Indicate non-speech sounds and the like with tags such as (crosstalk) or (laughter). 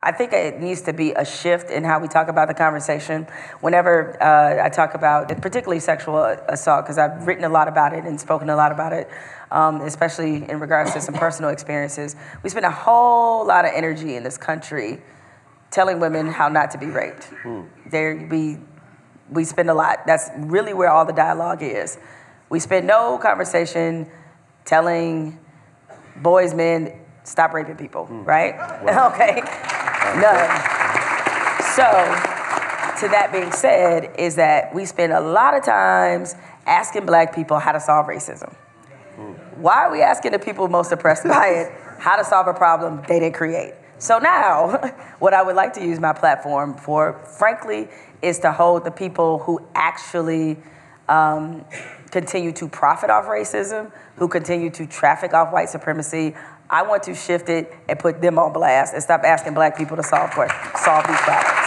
I think it needs to be a shift in how we talk about the conversation. Whenever uh, I talk about, particularly sexual assault, because I've written a lot about it and spoken a lot about it, um, especially in regards to some personal experiences, we spend a whole lot of energy in this country telling women how not to be raped. Mm. There, we, we spend a lot. That's really where all the dialogue is. We spend no conversation telling boys, men, stop raping people, mm. right? Wow. (laughs) okay. None. So, to that being said, is that we spend a lot of times asking black people how to solve racism. Why are we asking the people most oppressed by it (laughs) how to solve a problem they didn't create? So now, (laughs) what I would like to use my platform for, frankly, is to hold the people who actually um, continue to profit off racism, who continue to traffic off white supremacy, I want to shift it and put them on blast and stop asking black people to solve, for solve these problems.